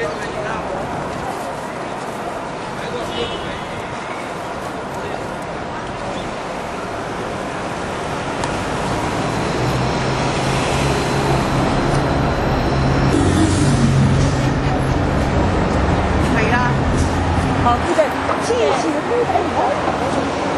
肥啦，好，记谢，谢得，记得，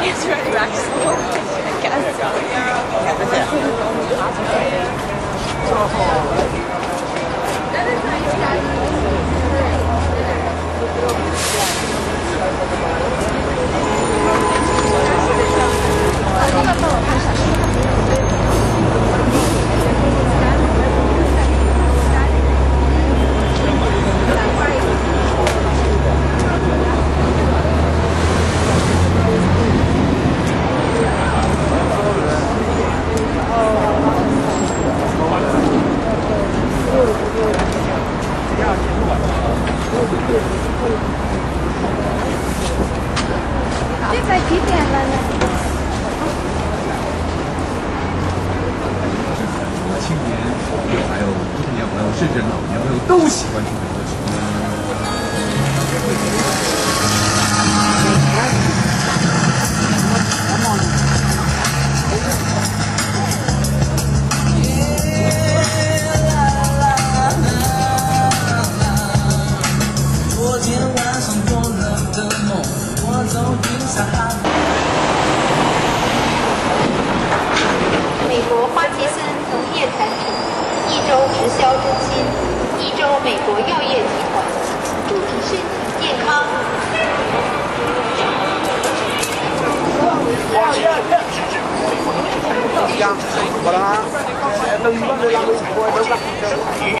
He's really rational. I guess. Yeah, 几点了呢？我青年朋友，还有一年朋友，甚至老朋友都喜欢你的歌曲。昨天晚上做了个梦，美国花旗森农业产品一周直销中心，一周美国药业集团，祝你身体健康。好。